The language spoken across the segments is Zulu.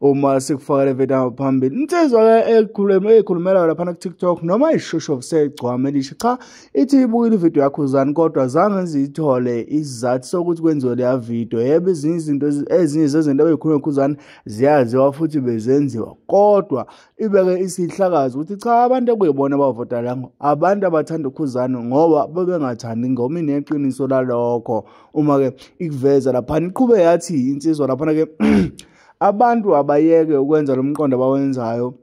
uma sikufakele vidiyo phambili insizwa-ke eyikhulumelayo laphana kutiktok noma ishusho kusegcwama elisho cha ithi ibukile ividiyo yakho zani kodwa zange zithole isizathu sokuthi kwenziwe leya vidiyo yebo ezinye izinto ezinye zezinto abeyikhulunywa khuzani ziyaziwa futhi bezenziwa kodwa ibeke isihlakazi ukuthi cha abantu ekuyibona abavota lango abantu abathanda ukhuzani ngoba babengathandi ngoma ineqiniso lalokho uma-ke ikuveza laphana iqhube yathi insizwa laphana-ke abantu abayeke ukwenza lo mqondo abawenzayo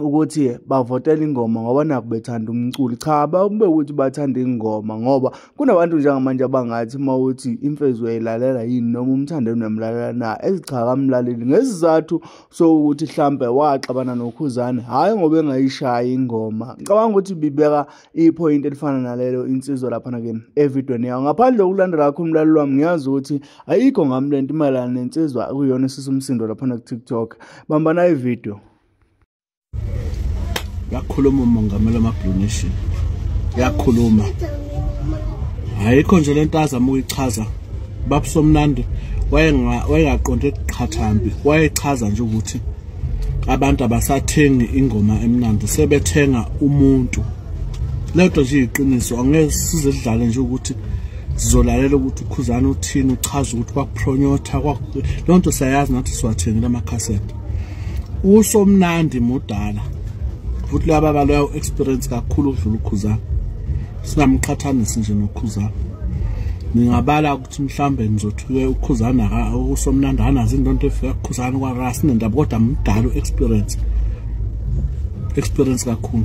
ukuthi bavotela ingoma ngoba nakho bethanda umculo cha bakube ukuthi bathanda ingoma ngoba kunabantu njengamanje abangathi uma uthi imfezi uyayilalela yini noma umthandani uyamlalela na ezichakamlaleli ngesizathu sokuthi hlampe waxabana nokhuzane hhayi ngoba engayishaya ingoma ngicabanga ukuthi bibeka iphoyinti elifana nalelo insizwa laphana-ke evidweni yawo ngaphandle kokulandela kakho umlaleli wami ngiyazi ukuthi ayikho ngami le nto imayelana nensizwa kuyona esise umsindo laphana kutiktok bambana ividiyo yakhuluma umongameli wama-blue nation yakhuluma ayikho nje lento azama ukuyichaza babusomnandi wayengaqonde qhathambi wayechaza nje ukuthi abantu abasathengi ingoma emnandi sebethenga umuntu leto nje iqiniso angeke sizidlale nje ukuthi sizolalela ukuthi ukhuzana uthini uchaza ukuthi kwakuphonyotha loo nto siyayazi nathi siwathengile amakhasete usomnandi mudala futhi luya baba luya u-experience kakhulu ukudlula ukhuzana singamqhathanisi nje nokhuzana ningabala ukuthi mhlawumbe nizothi-ke ukhuzana usomnanda anazi into nto efika kukhuzana kwarasinendaba kodwa mdala u-experience experience kakhulu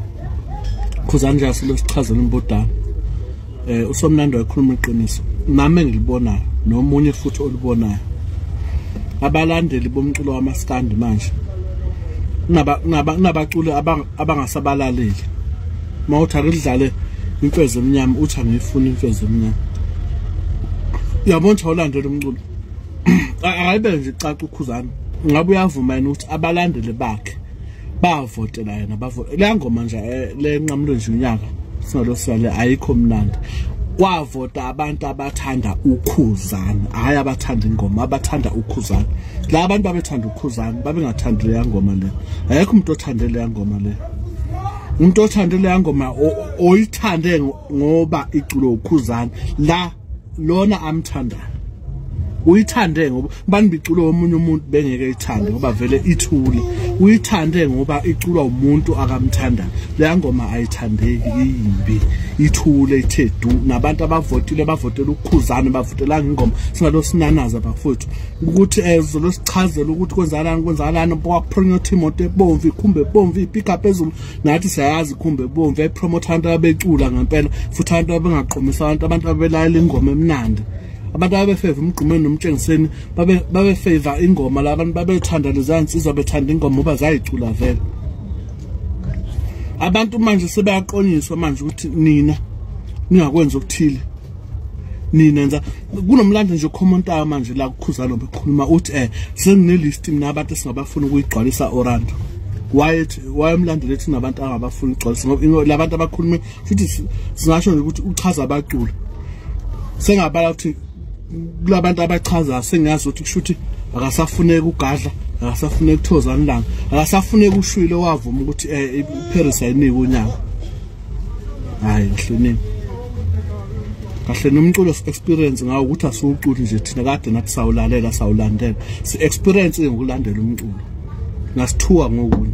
khuzana njeasilo sichazela umbodala um eh, usomnanda wayekhuluma iqiniso nami engilibonayo nomunye futhi olubonayo abalandeli bomculo wamasikandi manje kunaba kunabaculi abangasabalaleli mawuthi akudlale imfezo emnyama uthi angifuni imfezo emnyama uyabona ukuthi awulandele umculo akayibe nje caca ukhuzana ngabe uyavuma yena ukuthi abalandeli bakhe bavotela yena bavotela ngoma nje eh, lenqamulo nje unyaka sinalo sale ayikho mnandi kwavota abantu abathanda ukhuzana hhayi abathanda ingoma abathanda ukhuzana la bantu babethanda ukhuzana babengathandi leyangoma leyo ayekho umuntu othande leyangoma leyo umuntu othande leyangoma oyithande ngoba iculo ukhuzana la lona amthandayo uyithande ngoba banibiculo womunye umuntu bengeke ithande ngoba vele ithule uyithande ngoba iculwa umuntu akamthandayo leya ngoma ayithandeki iyimbi ithule ithedu nabantu abavotile bavotele ukukhuzane bavotelanga ingoma singalo sinanaza bafowethu ukuthi eh, um zolo sichazele ukuthi kwenzakalani kwenzakalani wapromotha imoto ebomvu ikhumbe ebomvu ipika phezulu nathi siyayazi ikhumbe ebomvu yayipromotha abantu ababecula ngempela futhi abantu ababengaqomisa abantu abantu ababelalela ingoma emnandi abantu ababefeva emgqumeni nomtshengiseni babefeva ingoma la abantu babethanda lezansizwa bethanda ingoma uba zayicula vele abantu manje sebeyaqonyiswa manje ukuthi nina ningakwenza okuthile nina enza kunomlando nje okhomontayo manje la kukhuzana bekhuluma uthi um eh, senginelisti mna abantu esingabafuna ukuyigcwalisa orando wayethi waye emlandeli ethi nabantu angabafuna ukugcwalisa ngoba la bantu abakhulume futhi singasho nje ukuthi uchaza abacula sengabala ukuthi kulabantu abachaza sengazi ukuthi kusho ukuthi akasafuneka ugadla akasafuneka uthozana langa akasafuneka ushwile wavuma ukuthi eh Paris ayinike unyaka hayi ngihlonini kahle nomculo experience ngawo ukuthi asiwuculi nje thina kade nathi sawulalela sawulandela si experience ngokulandela umculo ngasithuka ngokunye